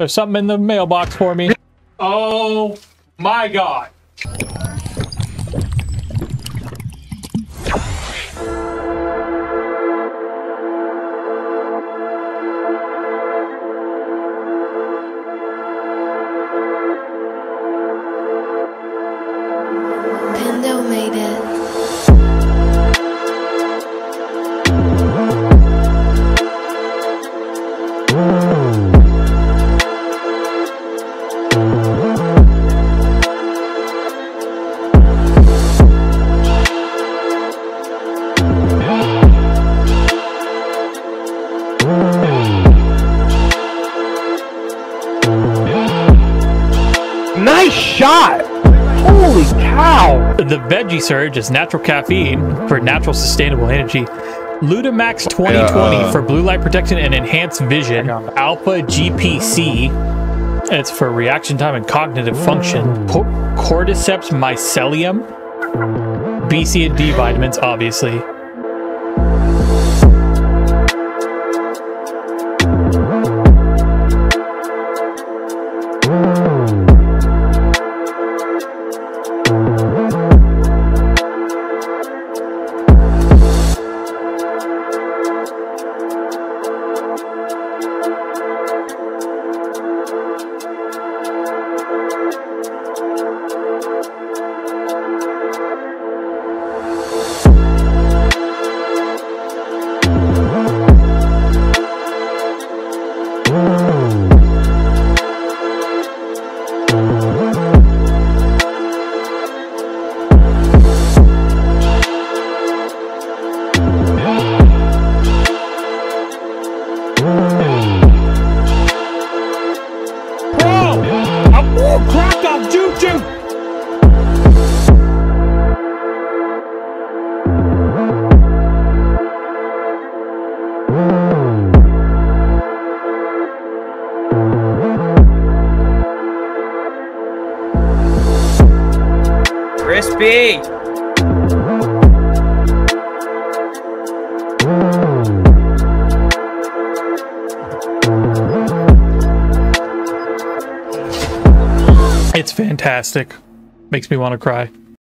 There's something in the mailbox for me. Oh my god. Nice shot! Holy cow! The Veggie Surge is natural caffeine for natural sustainable energy. Lutemax 2020 Yeah. for blue light protection and enhanced vision. Alpha GPC. It's for reaction time and cognitive function. Mm. Po- Cordyceps mycelium. B, C, and D vitamins, obviously. Off juju! Crispy! It's fantastic. Makes me want to cry.